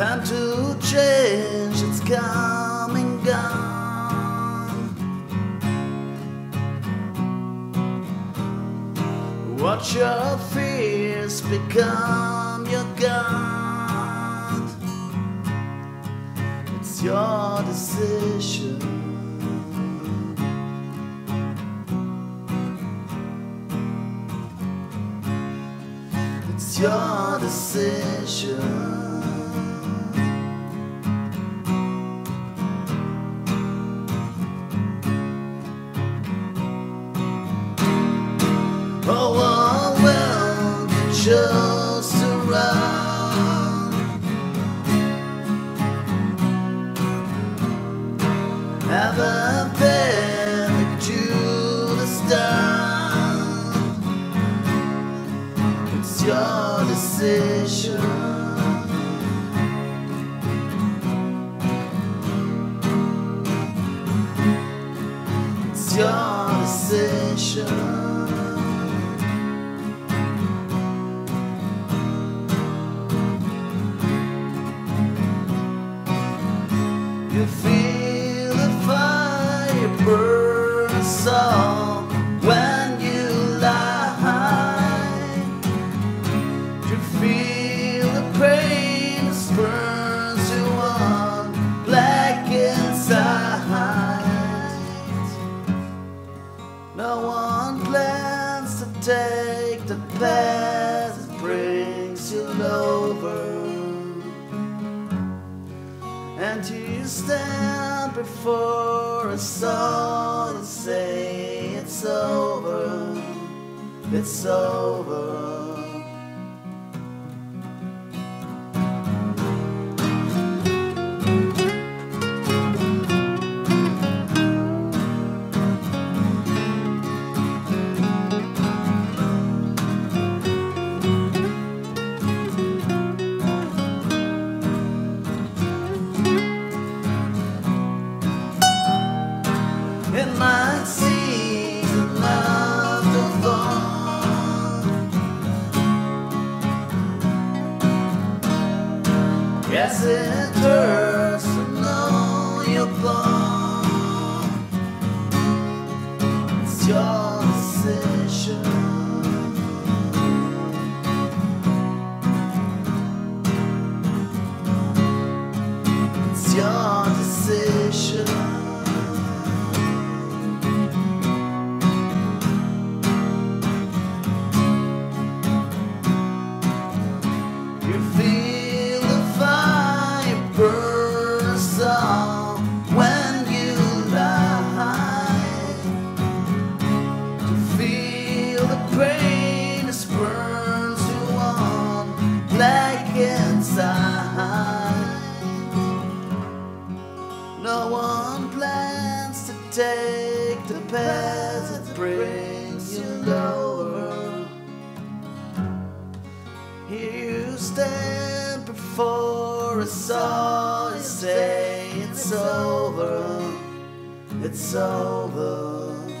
Time to change, it's coming gone. Watch your fears become your God. It's your decision. It's your decision. Just around. Have. It's your decision. It's your decision. Feel the fire burn you feel the pain that you on black inside. No one plans to take the path that brings you over. And you stand before us all and say it's over, it's over. It might seem love. Yes, it hurts inside. No one plans to take the path that brings you lower. Here you stand before us all and say it's over, it's over.